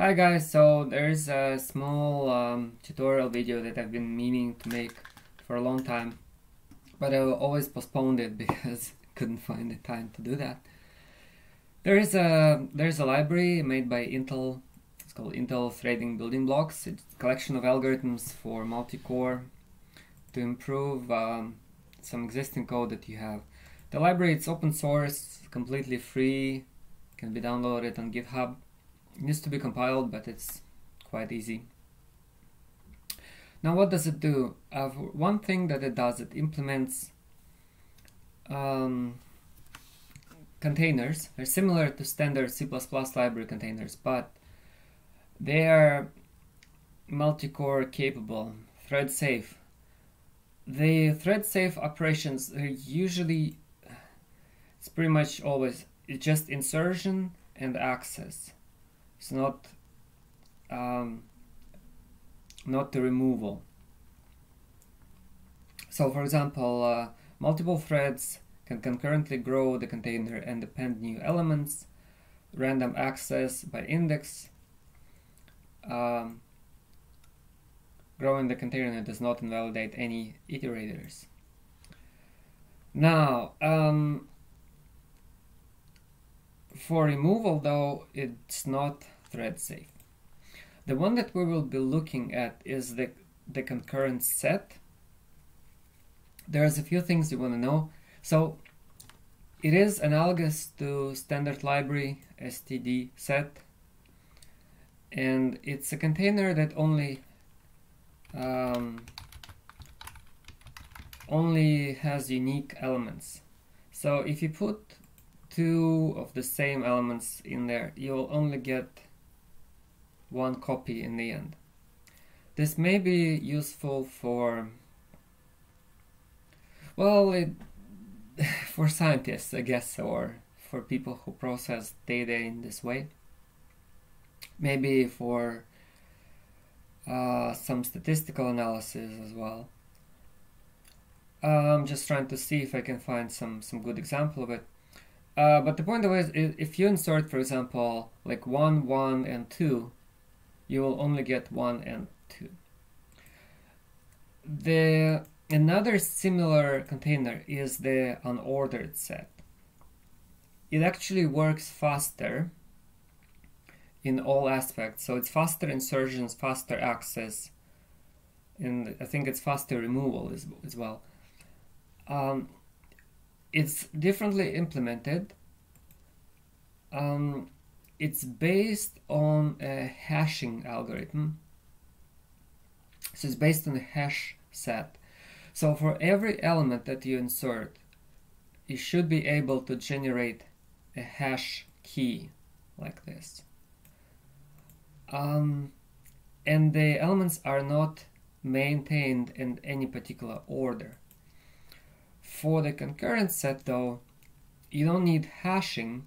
Hi guys, so there's a small um, tutorial video that I've been meaning to make for a long time, but I always postponed it because I couldn't find the time to do that. There is a there's a library made by Intel. It's called Intel Threading Building Blocks. It's a collection of algorithms for multi-core to improve um, some existing code that you have. The library it's open source, completely free, can be downloaded on GitHub it needs to be compiled, but it's quite easy. Now what does it do? Uh, one thing that it does, it implements um, containers. They're similar to standard C++ library containers, but they are multi-core capable, thread safe. The thread safe operations are usually, it's pretty much always it's just insertion and access. It's not um, not the removal. So for example, uh, multiple threads can concurrently grow the container and append new elements, random access by index. Um, growing the container does not invalidate any iterators. Now, um, for removal though, it's not thread safe. The one that we will be looking at is the, the concurrent set. There's a few things you want to know. So it is analogous to standard library std set and it's a container that only um, only has unique elements. So if you put two of the same elements in there, you'll only get one copy in the end. This may be useful for, well, it, for scientists, I guess, or for people who process data in this way. Maybe for uh, some statistical analysis as well. Uh, I'm just trying to see if I can find some, some good example of it. Uh, but the point of it is, if you insert, for example, like 1, 1, and 2, you will only get 1 and 2. The Another similar container is the unordered set. It actually works faster in all aspects. So it's faster insertions, faster access, and I think it's faster removal as, as well. Um, it's differently implemented. Um, it's based on a hashing algorithm. So it's based on a hash set. So for every element that you insert, you should be able to generate a hash key like this. Um, and the elements are not maintained in any particular order. For the concurrent set though, you don't need hashing,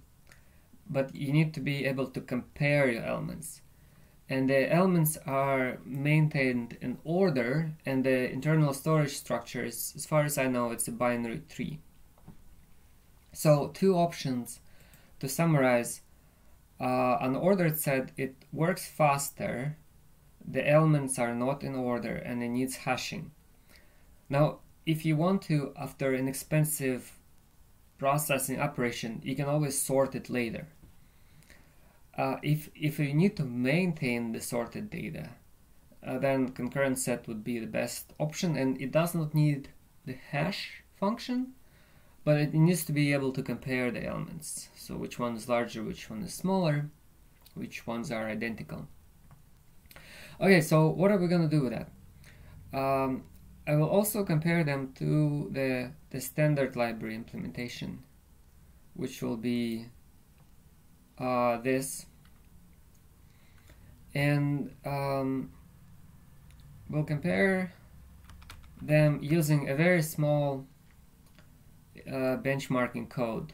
but you need to be able to compare your elements. And the elements are maintained in order, and the internal storage structure is, as far as I know, it's a binary tree. So two options to summarize. Uh, ordered set, it works faster, the elements are not in order, and it needs hashing. Now, if you want to, after an expensive processing operation, you can always sort it later. Uh, if, if you need to maintain the sorted data, uh, then concurrent set would be the best option and it does not need the hash function, but it needs to be able to compare the elements. So which one is larger, which one is smaller, which ones are identical. Okay, so what are we going to do with that? Um, I will also compare them to the, the standard library implementation, which will be uh, this. And um, we'll compare them using a very small uh, benchmarking code,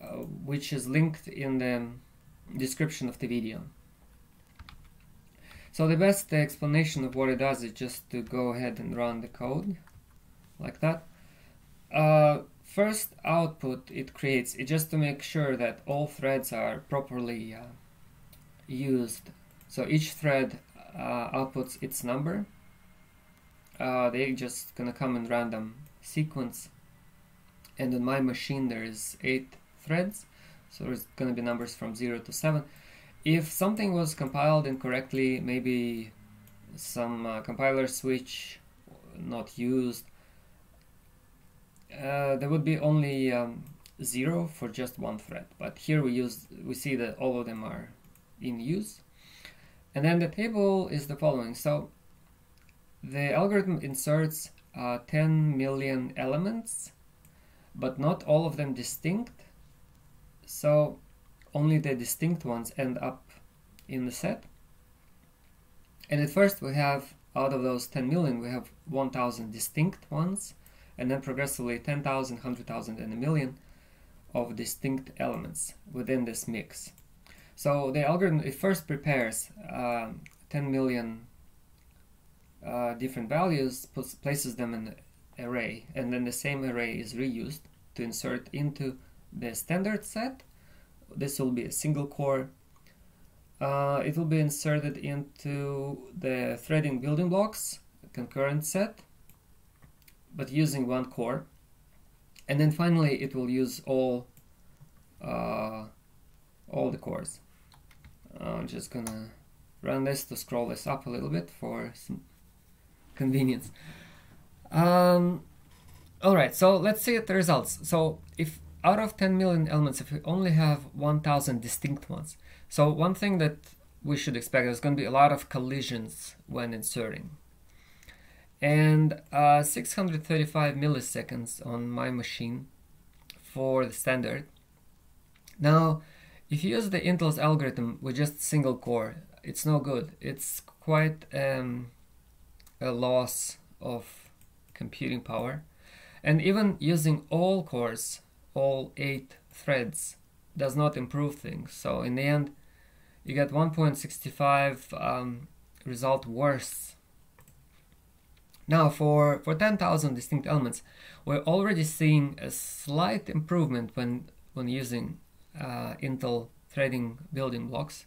uh, which is linked in the description of the video. So the best explanation of what it does is just to go ahead and run the code like that. Uh, first output it creates is just to make sure that all threads are properly uh, used. So each thread uh, outputs its number. Uh, they just gonna come in random sequence. And on my machine there is eight threads, so there's gonna be numbers from zero to seven. If something was compiled incorrectly, maybe some uh, compiler switch not used, uh, there would be only um, zero for just one thread. But here we use we see that all of them are in use. And then the table is the following. So the algorithm inserts uh, 10 million elements, but not all of them distinct. So only the distinct ones end up in the set. And at first we have, out of those 10 million, we have 1000 distinct ones, and then progressively 10,000, 100,000, and a million of distinct elements within this mix. So the algorithm it first prepares uh, 10 million uh, different values, puts, places them in an array, and then the same array is reused to insert into the standard set. This will be a single core. Uh, it will be inserted into the threading building blocks concurrent set, but using one core. And then finally, it will use all uh, all the cores. I'm just gonna run this to scroll this up a little bit for convenience. Um, Alright, so let's see the results. So if out of 10 million elements, if we only have 1000 distinct ones, so one thing that we should expect is going to be a lot of collisions when inserting. And uh, 635 milliseconds on my machine for the standard. Now, if you use the Intel's algorithm with just single core, it's no good. It's quite um, a loss of computing power. And even using all cores, all eight threads, does not improve things. So in the end, you get 1.65 um, result worse. Now for, for 10,000 distinct elements, we're already seeing a slight improvement when, when using uh, Intel threading building blocks.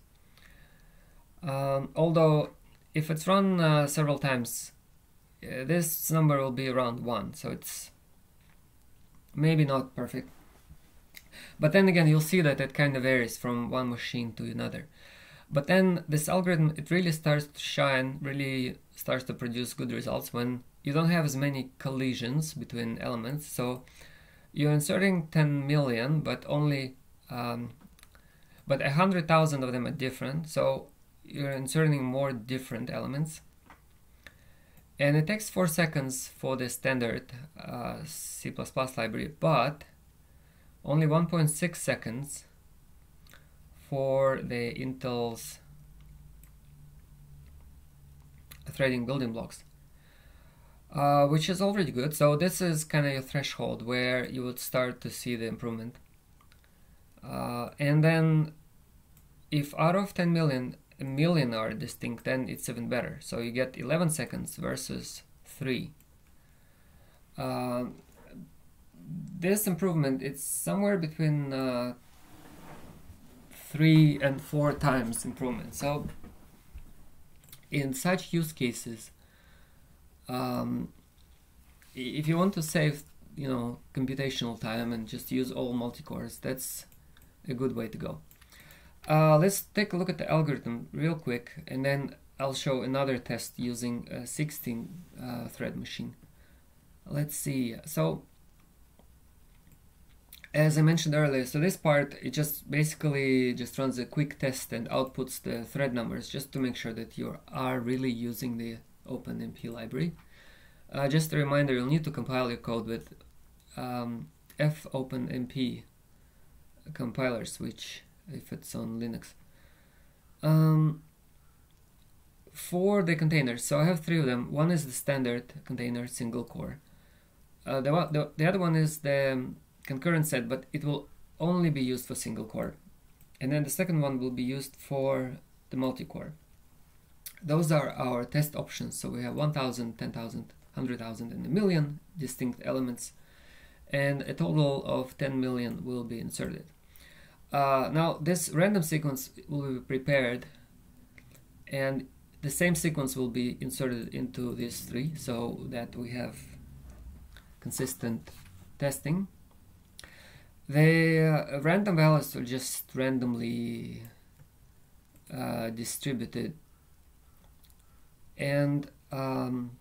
Um, although if it's run uh, several times, uh, this number will be around 1, so it's maybe not perfect. But then again, you'll see that it kind of varies from one machine to another. But then this algorithm, it really starts to shine, really starts to produce good results when you don't have as many collisions between elements. So you're inserting 10 million, but only um, but a hundred thousand of them are different so you're inserting more different elements. And it takes four seconds for the standard uh, C++ library but only 1.6 seconds for the Intel's threading building blocks uh, which is already good. So this is kind of your threshold where you would start to see the improvement uh, and then if out of 10 million, a million are distinct, then it's even better. So you get 11 seconds versus 3. Uh, this improvement, it's somewhere between uh, 3 and 4 times improvement. So in such use cases, um, if you want to save, you know, computational time and just use all multi-cores, that's a good way to go. Uh, let's take a look at the algorithm real quick and then I'll show another test using a 16 uh, thread machine. Let's see. So as I mentioned earlier, so this part, it just basically just runs a quick test and outputs the thread numbers just to make sure that you are really using the OpenMP library. Uh, just a reminder, you'll need to compile your code with um, fopenmp compilers, switch if it's on Linux. Um, for the containers, so I have three of them. One is the standard container single core. Uh, the, the, the other one is the concurrent set, but it will only be used for single core. And then the second one will be used for the multi-core. Those are our test options. So we have 1000, 10,000, 100,000 and a million distinct elements and a total of 10 million will be inserted. Uh, now this random sequence will be prepared and the same sequence will be inserted into these three so that we have consistent testing. The uh, random values are just randomly uh, distributed and um,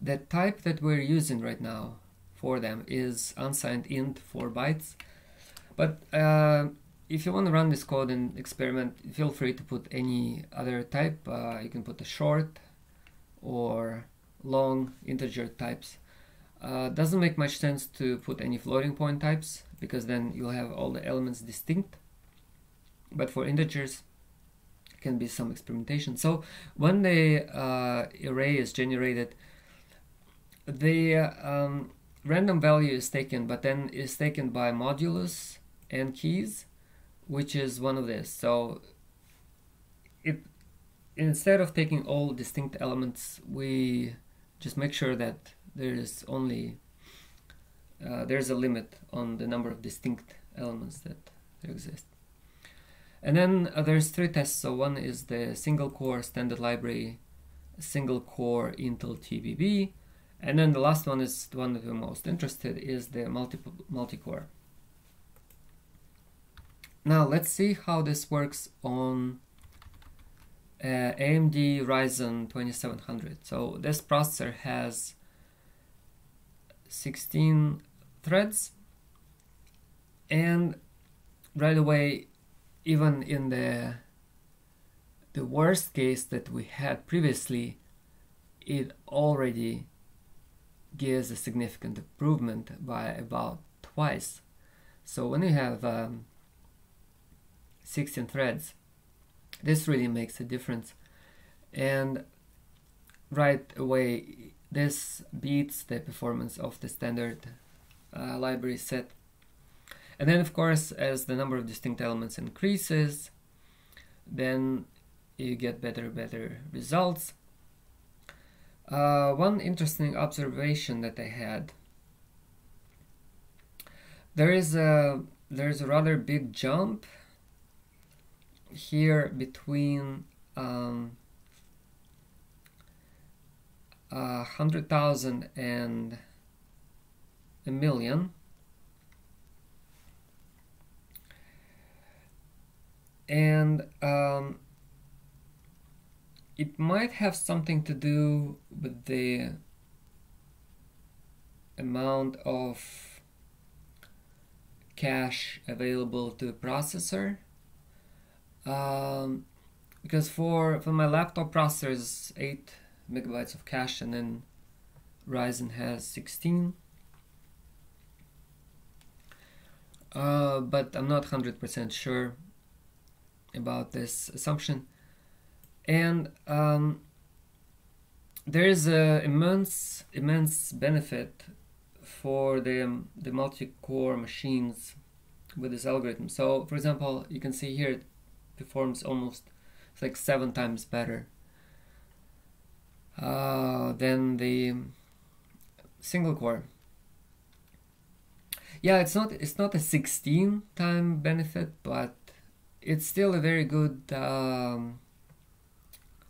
the type that we're using right now for them is unsigned int 4 bytes but uh, if you want to run this code and experiment feel free to put any other type. Uh, you can put a short or long integer types. Uh, doesn't make much sense to put any floating point types because then you'll have all the elements distinct. But for integers can be some experimentation. So when the uh, array is generated the um, random value is taken but then is taken by modulus and keys which is one of this. So it instead of taking all distinct elements we just make sure that there is only uh, there's a limit on the number of distinct elements that exist. And then uh, there's three tests. So one is the single core standard library single core intel tbb and then the last one is the one that we're most interested is the multiple multi-core. Now let's see how this works on uh, AMD Ryzen 2700. So this processor has 16 threads and right away even in the the worst case that we had previously it already gives a significant improvement by about twice. So when you have um, 16 threads, this really makes a difference. And right away, this beats the performance of the standard uh, library set. And then, of course, as the number of distinct elements increases, then you get better better results. Uh, one interesting observation that I had. There is a there's a rather big jump here between um, a hundred thousand and a million. And um, it might have something to do with the amount of cache available to the processor um, because for for my laptop processor is 8 megabytes of cache and then Ryzen has 16 uh, but I'm not 100% sure about this assumption and um, there is a immense immense benefit for the the multi-core machines with this algorithm. So, for example, you can see here performs almost like seven times better uh, than the single core. Yeah, it's not it's not a 16 time benefit, but it's still a very good um,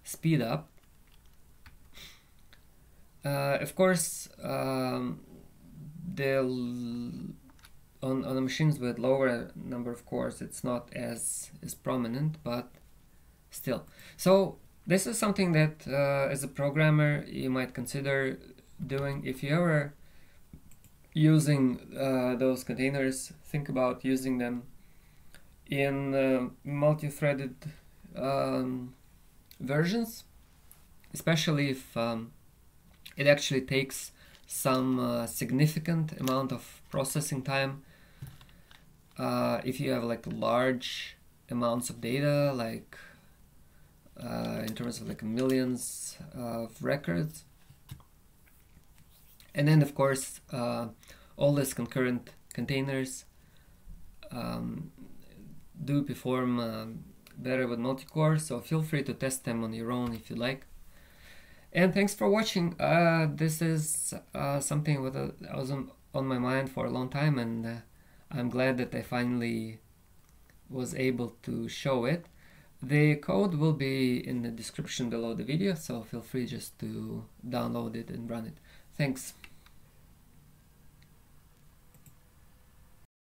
speed up. Uh, of course, um, on on the machines with lower number of cores, it's not as as prominent, but still. So this is something that, uh, as a programmer, you might consider doing if you ever using uh, those containers. Think about using them in uh, multi-threaded um, versions, especially if um, it actually takes some uh, significant amount of processing time. Uh, if you have like large amounts of data, like uh, in terms of like millions of records, and then of course uh, all these concurrent containers um, do perform um, better with multi-core, so feel free to test them on your own if you like. And thanks for watching. Uh, this is uh, something that was on, on, my mind for a long time, and uh, I'm glad that I finally was able to show it. The code will be in the description below the video, so feel free just to download it and run it. Thanks.